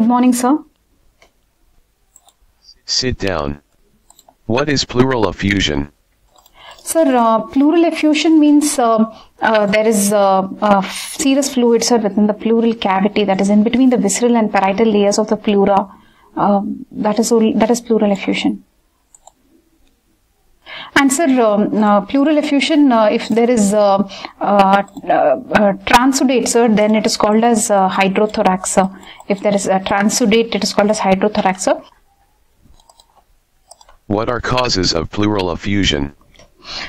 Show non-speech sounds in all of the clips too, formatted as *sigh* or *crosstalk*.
Good morning, sir. Sit down. What is pleural effusion? Sir, uh, pleural effusion means uh, uh, there is uh, uh, serous fluid, sir, within the pleural cavity that is in between the visceral and parietal layers of the pleura. Uh, that is that is pleural effusion. And sir, um, uh, pleural effusion, uh, if there is uh, uh, uh, transudate, sir, then it is called as uh, hydrothorax. If there is a transudate, it is called as hydrothorax. Sir. What are causes of pleural effusion?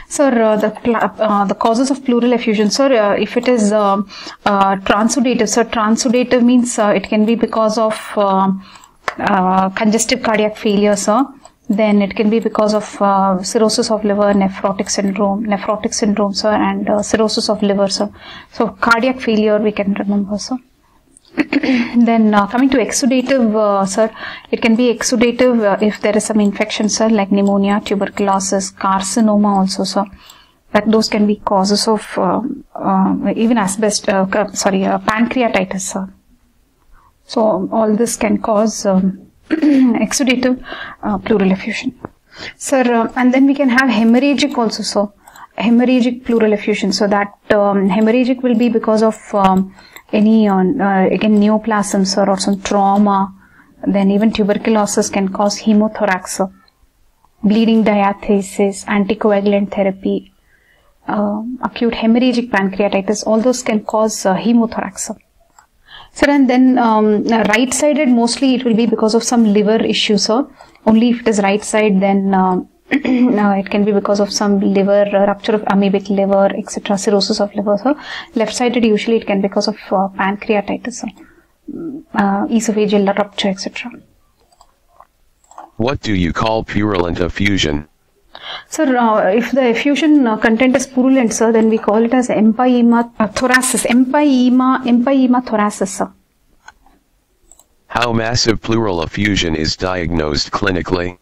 Sir, uh, the uh, the causes of pleural effusion, sir, uh, if it is uh, uh, transudative, sir, transudative means uh, it can be because of uh, uh, congestive cardiac failure, sir. Then it can be because of uh, cirrhosis of liver, nephrotic syndrome, nephrotic syndrome, sir, and uh, cirrhosis of liver, sir. So cardiac failure we can remember, sir. *clears throat* then uh, coming to exudative, uh, sir, it can be exudative uh, if there is some infection, sir, like pneumonia, tuberculosis, carcinoma also, sir. That those can be causes of uh, even asbest, sorry, pancreatitis, sir. So all this can cause um, *clears throat* exudative uh, pleural effusion. Sir, uh, and then we can have hemorrhagic also, sir. Hemorrhagic pleural effusion. So that um, hemorrhagic will be because of um, any, uh, uh, again, neoplasm, sir, or some trauma. Then even tuberculosis can cause hemothorax. Bleeding diathesis, anticoagulant therapy, uh, acute hemorrhagic pancreatitis, all those can cause uh, hemothorax, sir. And then um, right sided mostly it will be because of some liver issue, sir. Only if it is right side, then uh, *clears throat* uh, it can be because of some liver uh, rupture of amoebic liver, etc., cirrhosis of liver, sir. Left sided usually it can be because of uh, pancreatitis, sir. Uh, esophageal rupture, etc. What do you call purulent effusion? Sir, uh, if the effusion uh, content is purulent, sir, then we call it as empyema uh, thoracis. Empyema, empyema thoracis, sir. How massive pleural effusion is diagnosed clinically?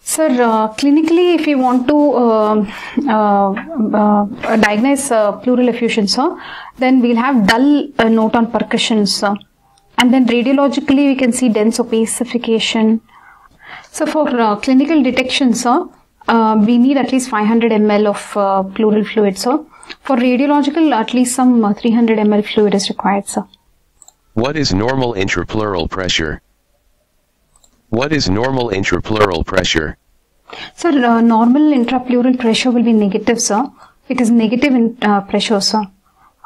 Sir, uh, clinically, if you want to uh, uh, diagnose uh, pleural effusion, sir, then we'll have dull uh, note on percussion, sir. And then radiologically, we can see dense opacification. So for uh, clinical detection, sir, uh, we need at least 500 ml of uh, pleural fluid, sir. For radiological, at least some uh, 300 ml fluid is required, sir. What is normal intrapleural pressure? What is normal intrapleural pressure? Sir, uh, normal intrapleural pressure will be negative, sir. It is negative in uh, pressure, sir.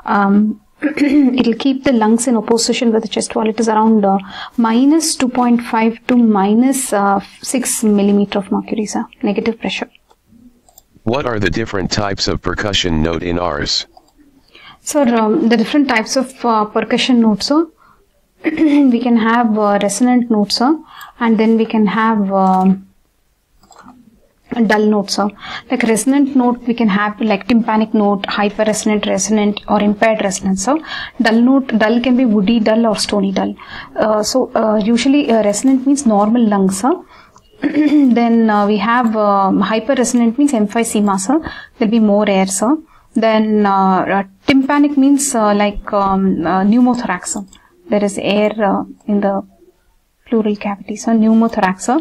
Um, *clears throat* it will keep the lungs in opposition with the chest wall. It is around uh, minus 2.5 to minus uh, 6 millimeter of mercury, sir. Negative pressure. What are the different types of percussion note in ours? Sir, um, the different types of uh, percussion notes, sir. *clears throat* we can have uh, resonant notes, sir, and then we can have um, dull notes, sir. Like resonant note, we can have like tympanic note, hyper resonant, resonant, or impaired resonance, sir. Dull note, dull can be woody dull or stony dull. Uh, so uh, usually uh, resonant means normal lungs, sir. *clears throat* then uh, we have um, hyper resonant means emphysema, sir. There'll be more air, sir. Then uh, uh, tympanic means uh, like um, uh, pneumothorax. sir. There is air uh, in the pleural cavity, so pneumothorax. sir.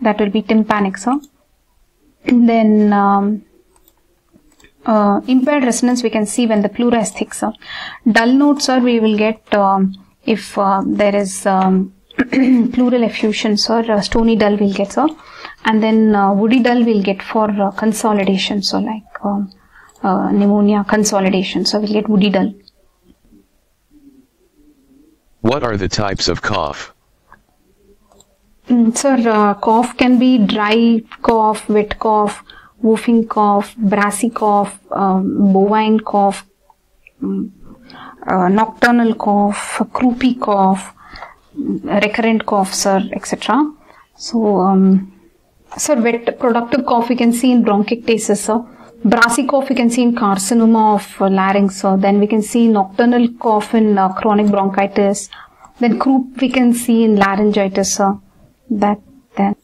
That will be tympanic, sir. Then um, uh, impaired resonance we can see when the pleura is thick, sir. Dull notes, sir, we will get um, if uh, there is um, *clears throat* pleural effusion, sir. Uh, stony dull we'll get, sir. And then uh, woody dull we'll get for uh, consolidation, so like um, uh, pneumonia consolidation, so we'll get woody dull. What are the types of cough? Mm, sir, uh, cough can be dry cough, wet cough, whooping cough, brassy cough, um, bovine cough, mm, uh, nocturnal cough, croupy cough, mm, recurrent cough, sir, etc. So, um, sir, wet productive cough we can see in bronchiectasis, sir. Brassy cough we can see in carcinoma of uh, larynx, sir. Then we can see nocturnal cough in uh, chronic bronchitis. Then croup we can see in laryngitis, sir. That then.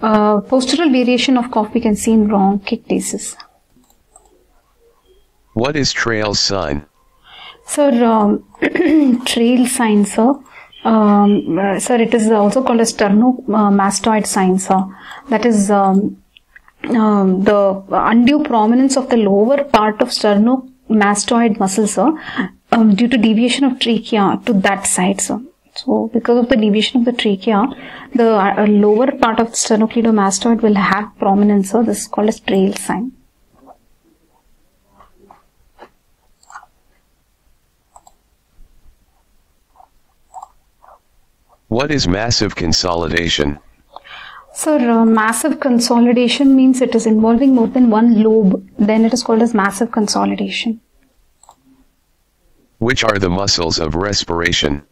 Uh, postural variation of cough we can see in bronchiectasis. What is trail sign? Sir, um, *clears throat* trail sign, sir. Um, uh, sir, it is also called as sternomastoid sign, sir. That is um, um, the undue prominence of the lower part of sternomastoid muscle, sir, um, due to deviation of trachea to that side, sir. So, because of the deviation of the trachea, the uh, lower part of the sternocleidomastoid will have prominence, So This is called as trail sign. What is massive consolidation? Sir, uh, massive consolidation means it is involving more than one lobe. Then it is called as massive consolidation. Which are the muscles of respiration?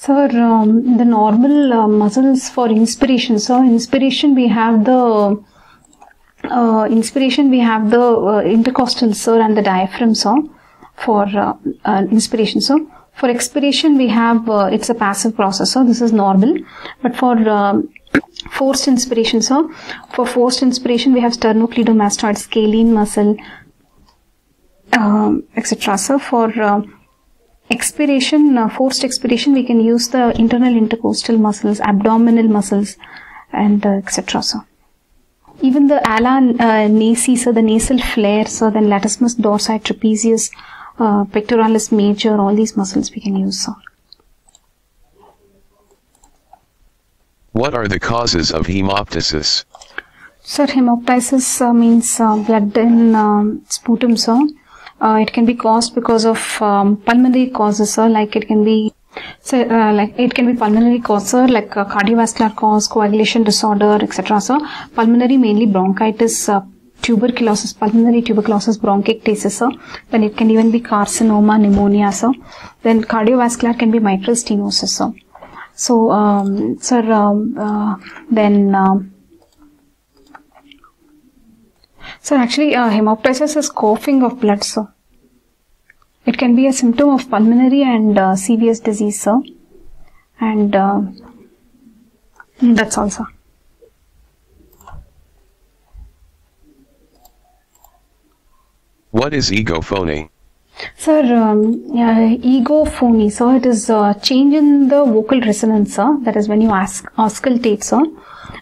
Sir, um, the normal uh, muscles for inspiration. So, inspiration we have the uh, inspiration we have the uh, intercostal sir and the diaphragm sir for uh, uh, inspiration. So, for expiration we have uh, it's a passive process so this is normal. But for forced inspiration so for forced inspiration we have sternocleidomastoid scalene muscle um, etc so for expiration uh, forced expiration we can use the internal intercostal muscles abdominal muscles and uh, etc so even the ala uh, nasi so the nasal flare so then latissimus dorsi trapezius uh, pectoralis major all these muscles we can use so What are the causes of hemoptysis? Sir, hemoptysis means uh, blood in um, sputum, sir. Uh, it can be caused because of um, pulmonary causes, sir. Like it can be, so, uh, like it can be pulmonary cause, sir, like uh, cardiovascular cause, coagulation disorder, etc. Sir, pulmonary mainly bronchitis, uh, tuberculosis, pulmonary tuberculosis, bronchiectasis, sir. Then it can even be carcinoma, pneumonia, sir. Then cardiovascular can be mitral stenosis, sir. So, um, sir, um, uh, then. Um, Sir, actually, uh, hemoptysis is coughing of blood, sir. It can be a symptom of pulmonary and uh, CVS disease, sir. And uh, that's all, sir. What is egophony? Sir, um, yeah, egophony, sir, it is a change in the vocal resonance, sir. That is when you ask, auscultate, sir.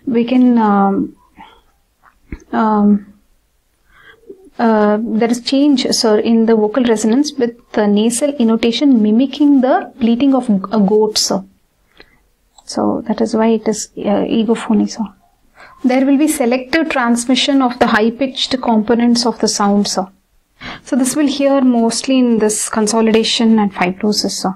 We can, um, um, uh, there is change, sir, in the vocal resonance with the nasal intonation mimicking the bleating of a goat, sir. So that is why it is uh, egophony, so There will be selective transmission of the high-pitched components of the sound, sir. So this will hear mostly in this consolidation and fibrosis, sir.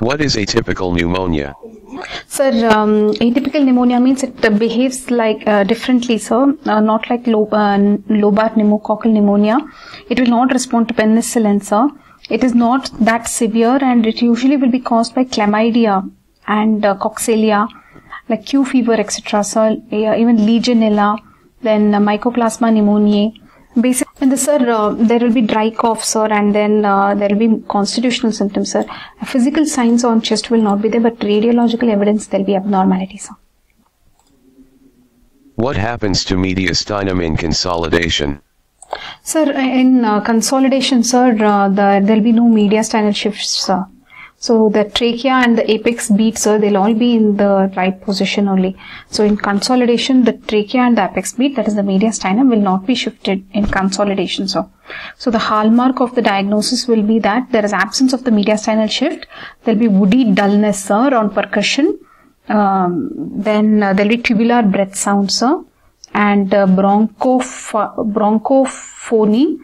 What is atypical pneumonia? Sir, um, atypical pneumonia means it behaves like uh, differently, sir. Uh, not like low, uh, lobar pneumococcal pneumonia. It will not respond to penicillin, sir. It is not that severe, and it usually will be caused by chlamydia and uh, coxiella, like Q fever, etc. Sir, even Legionella, then uh, Mycoplasma pneumoniae. Basically, and the, sir, uh, there will be dry cough, sir, and then uh, there will be constitutional symptoms, sir. Physical signs on chest will not be there, but radiological evidence there will be abnormality, sir. What happens to mediastinum in consolidation? Sir, in uh, consolidation, sir, uh, the, there will be no mediastinal shifts, sir. So the trachea and the apex beat, sir, they'll all be in the right position only. So in consolidation, the trachea and the apex beat, that is the mediastinum, will not be shifted in consolidation, sir. So the hallmark of the diagnosis will be that there is absence of the mediastinal shift. There'll be woody dullness, sir, on percussion. Um, then uh, there'll be tubular breath sound, sir, and uh, bronchoph- bronchophony.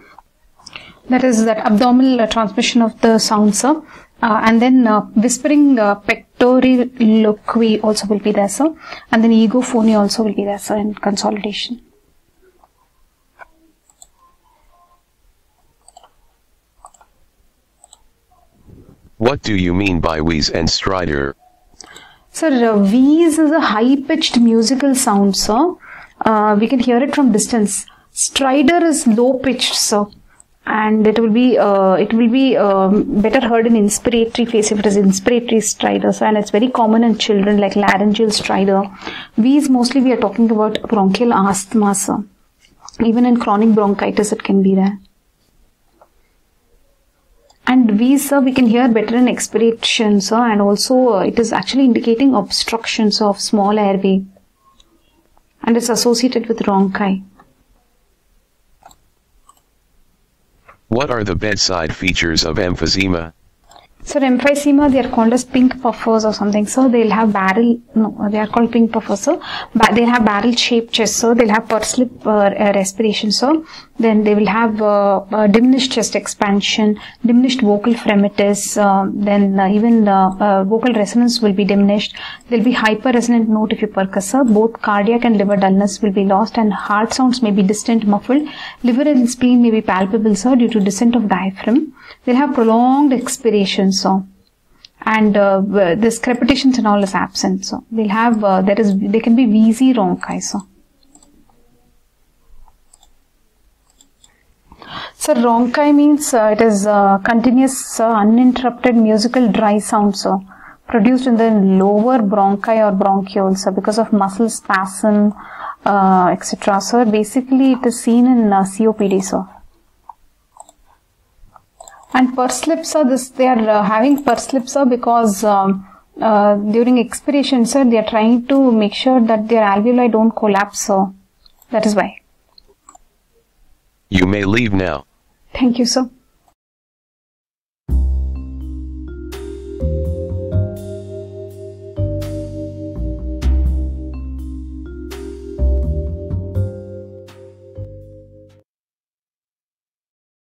That is that abdominal uh, transmission of the sound, sir. Uh, and then uh, whispering uh, pectoriloquy also will be there, sir. And then egophony also will be there, sir, in consolidation. What do you mean by wheeze and stridor? Sir, uh, wheeze is a high-pitched musical sound, sir. Uh, we can hear it from distance. Stridor is low-pitched, sir. And it will be uh, it will be um, better heard in inspiratory phase if it is inspiratory stridor. So, and it's very common in children like laryngeal stridor. Wheeze mostly we are talking about bronchial asthma, sir. Even in chronic bronchitis, it can be there. And we, sir, we can hear better in expiration, sir, and also uh, it is actually indicating obstructions of small airway. And it's associated with bronchi. What are the bedside features of emphysema? So emphysema, they are called as pink puffers or something. So they'll have barrel, no, they are called pink puffers. So they'll have barrel shaped chest. So they'll have pursed lip uh, uh, respiration. So then they will have uh, uh, diminished chest expansion, diminished vocal fremitus. Uh, then uh, even uh, vocal resonance will be diminished. There'll be hyper resonant note if you percuss. Both cardiac and liver dullness will be lost, and heart sounds may be distant, muffled. Liver and spleen may be palpable, sir, due to descent of diaphragm. They'll have prolonged expiration, so and uh, this crepitations and all is absent. So they'll have uh, there is they can be wheezy rhonchi. So. So means uh, it is uh, continuous uh, uninterrupted musical dry sound so produced in the lower bronchi or bronchioles so because of muscle spasm uh, etc. So basically it is seen in COPD so. And pursed lips are this they are uh, having pursed lips are because um, uh, during expiration sir they are trying to make sure that their alveoli don't collapse so that is why. You may leave now. Thank you sir.